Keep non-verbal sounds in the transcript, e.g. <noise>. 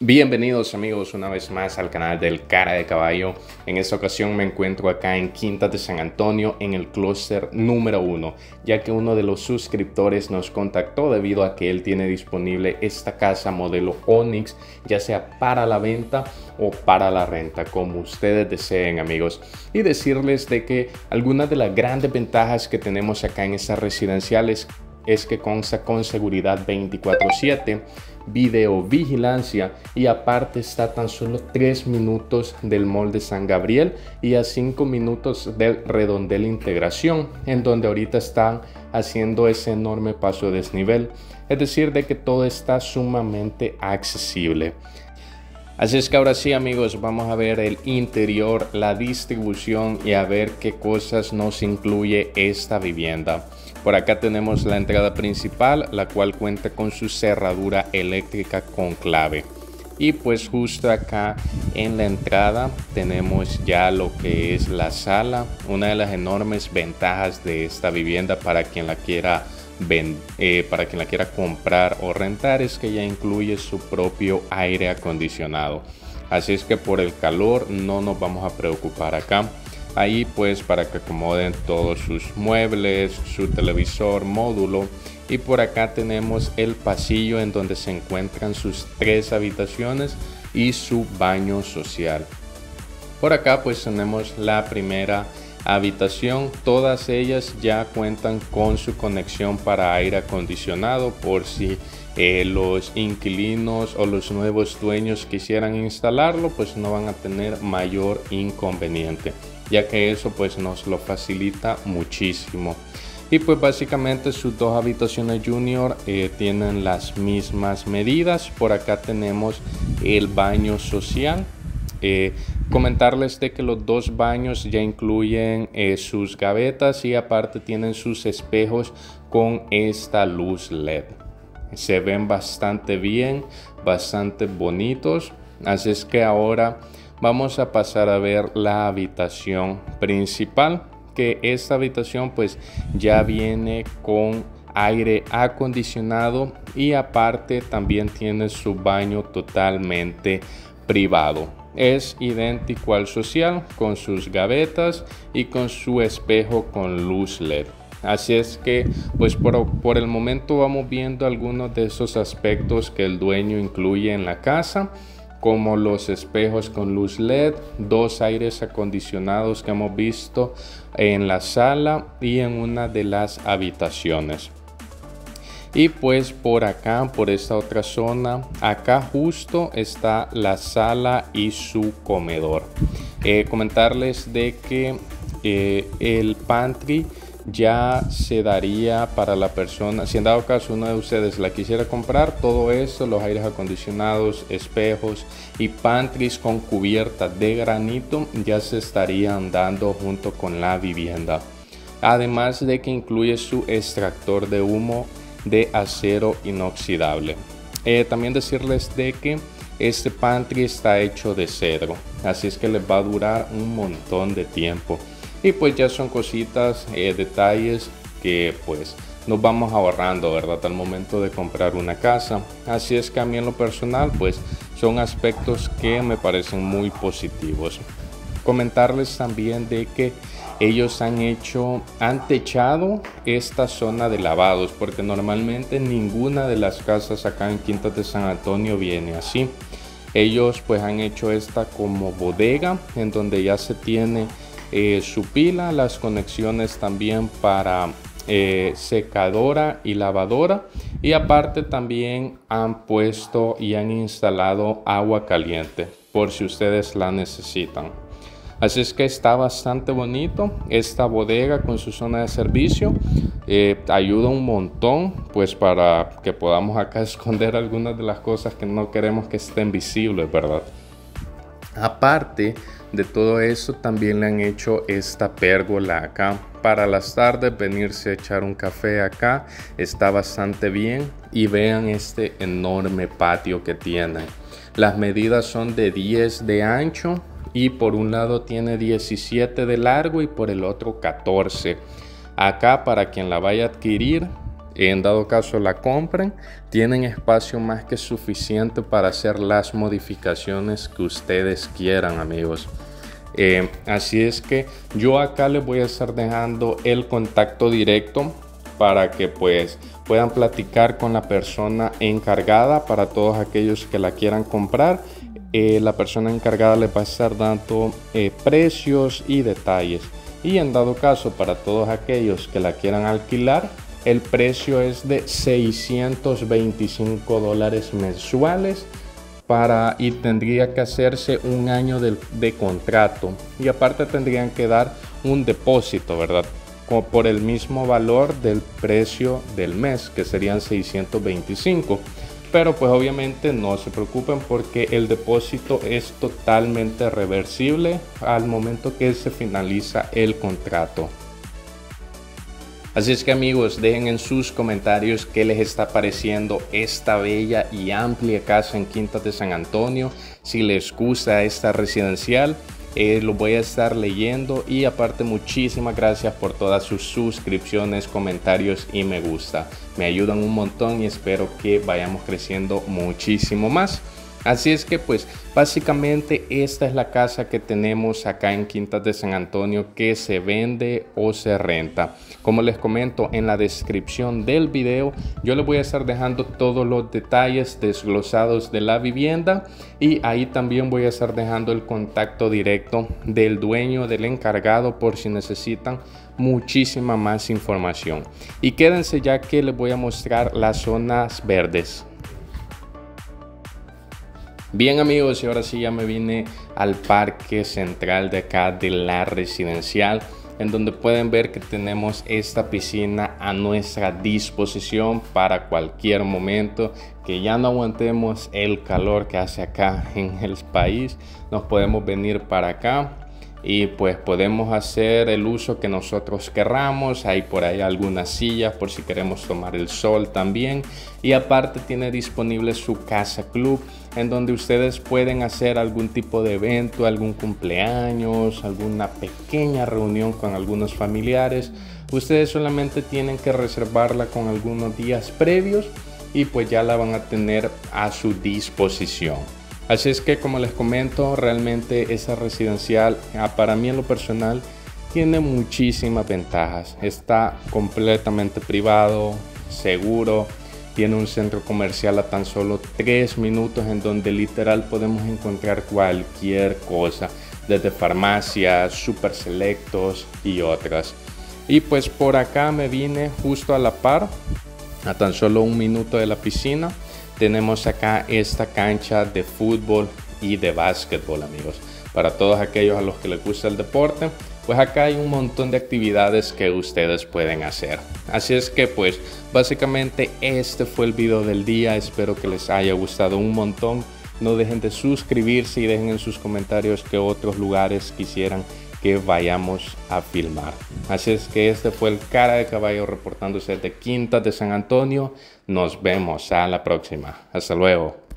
Bienvenidos amigos una vez más al canal del Cara de Caballo. En esta ocasión me encuentro acá en Quinta de San Antonio en el clúster número 1, ya que uno de los suscriptores nos contactó debido a que él tiene disponible esta casa modelo Onyx, ya sea para la venta o para la renta, como ustedes deseen amigos. Y decirles de que algunas de las grandes ventajas que tenemos acá en estas residenciales es que consta con seguridad 24/7, videovigilancia y aparte está tan solo 3 minutos del mall de San Gabriel y a 5 minutos del redondel integración en donde ahorita están haciendo ese enorme paso de desnivel. Es decir, de que todo está sumamente accesible. Así es que ahora sí amigos, vamos a ver el interior, la distribución y a ver qué cosas nos incluye esta vivienda. Por acá tenemos la entrada principal, la cual cuenta con su cerradura eléctrica con clave. Y pues justo acá en la entrada tenemos ya lo que es la sala, una de las enormes ventajas de esta vivienda para quien la quiera eh, para quien la quiera comprar o rentar es que ya incluye su propio aire acondicionado. Así es que por el calor no nos vamos a preocupar acá. Ahí pues para que acomoden todos sus muebles, su televisor, módulo. Y por acá tenemos el pasillo en donde se encuentran sus tres habitaciones y su baño social. Por acá pues tenemos la primera habitación, todas ellas ya cuentan con su conexión para aire acondicionado por si eh, los inquilinos o los nuevos dueños quisieran instalarlo, pues no van a tener mayor inconveniente, ya que eso pues nos lo facilita muchísimo. Y pues básicamente sus dos habitaciones junior eh, tienen las mismas medidas. Por acá tenemos el baño social eh, comentarles de que los dos baños ya incluyen eh, sus gavetas y aparte tienen sus espejos con esta luz LED. Se ven bastante bien, bastante bonitos. Así es que ahora vamos a pasar a ver la habitación principal. Que esta habitación pues ya viene con aire acondicionado y aparte también tiene su baño totalmente privado es idéntico al social con sus gavetas y con su espejo con luz LED. Así es que pues por, el momento vamos viendo algunos de esos aspectos que el dueño incluye en la casa como los espejos con luz LED, dos aires acondicionados que hemos visto en la sala y en una de las habitaciones. Y pues por acá, por esta otra zona, acá justo está la sala y su comedor. Eh, comentarles de que eh, el pantry ya se daría para la persona, si en dado caso uno de ustedes la quisiera comprar, todo esto, los aires acondicionados, espejos y pantries con cubierta de granito ya se estarían dando junto con la vivienda. Además de que incluye su extractor de humo de acero inoxidable. Eh, también decirles de que este pantry está hecho de cedro, así es que les va a durar un montón de tiempo. Y pues ya son cositas, eh, detalles que pues nos vamos ahorrando, ¿verdad? Al momento de comprar una casa. Así es que a mí en lo personal pues son aspectos que me parecen muy positivos. Comentarles también de que ellos han hecho, han techado esta zona de lavados, porque normalmente ninguna de las casas acá en Quinta de San Antonio viene así. Ellos pues han hecho esta como bodega, en donde ya se tiene eh, su pila, las conexiones también para eh, secadora y lavadora y aparte también han puesto y han instalado agua caliente por si ustedes la necesitan. Así es que está bastante bonito esta bodega con su zona de servicio. Eh, ayuda un montón pues para que podamos acá <laughs> esconder algunas de las cosas que no queremos que estén visibles, ¿verdad? Aparte de todo eso, también le han hecho esta pérgola acá. Para las tardes venirse a echar un café acá está bastante bien. Y vean este enorme patio que tiene. Las medidas son de 10 de ancho y por un lado tiene 17 de largo y por el otro 14. Acá para quien la vaya a adquirir en dado caso la compren, tienen espacio más que suficiente para hacer las modificaciones que ustedes quieran, amigos. Eh, así es que yo acá les voy a estar dejando el contacto directo para que pues puedan platicar con la persona encargada para todos aquellos que la quieran comprar. Eh, la persona encargada les va a estar dando eh, precios y detalles. Y en dado caso para todos aquellos que la quieran alquilar, el precio es de 625 dólares mensuales para y tendría que hacerse un año de, contrato y aparte tendrían que dar un depósito, ¿verdad? Como por el mismo valor del precio del mes, que serían 625. Pero pues obviamente no se preocupen porque el depósito es totalmente reversible al momento que se finaliza el contrato. Así es que amigos, dejen en sus comentarios qué les está pareciendo esta bella y amplia casa en Quinta de San Antonio. Si les gusta esta residencial, eh, lo voy a estar leyendo y aparte muchísimas gracias por todas sus suscripciones, comentarios y me gusta. Me ayudan un montón y espero que vayamos creciendo muchísimo más. Así es que pues básicamente esta es la casa que tenemos acá en Quintas de San Antonio que se vende o se renta. Como les comento en la descripción del video yo les voy a estar dejando todos los detalles desglosados de la vivienda y ahí también voy a estar dejando el contacto directo del dueño, del encargado por si necesitan muchísima más información. Y quédense ya que les voy a mostrar las zonas verdes. Bien amigos, y ahora sí ya me vine al parque central de acá de la residencial en donde pueden ver que tenemos esta piscina a nuestra disposición para cualquier momento que ya no aguantemos el calor que hace acá en el país. Nos podemos venir para acá y pues podemos hacer el uso que nosotros querramos. Hay por ahí algunas sillas por si queremos tomar el sol también. Y aparte tiene disponible su casa club en donde ustedes pueden hacer algún tipo de evento, algún cumpleaños, alguna pequeña reunión con algunos familiares. Ustedes solamente tienen que reservarla con algunos días previos y pues ya la van a tener a su disposición. Así es que como les comento, realmente esa residencial, ah, para mí en lo personal, tiene muchísimas ventajas. Está completamente privado, seguro, tiene un centro comercial a tan solo 3 minutos en donde literal podemos encontrar cualquier cosa, desde farmacias, super selectos y otras. Y pues por acá me vine justo a la par, a tan solo un minuto de la piscina tenemos acá esta cancha de fútbol y de básquetbol, amigos. Para todos aquellos a los que les gusta el deporte, pues acá hay un montón de actividades que ustedes pueden hacer. Así es que pues básicamente este fue el video del día. Espero que les haya gustado un montón. No dejen de suscribirse y dejen en sus comentarios qué otros lugares quisieran que vayamos a filmar. Así es que este fue el cara de caballo reportándose de Quinta de San Antonio. Nos vemos a la próxima. Hasta luego.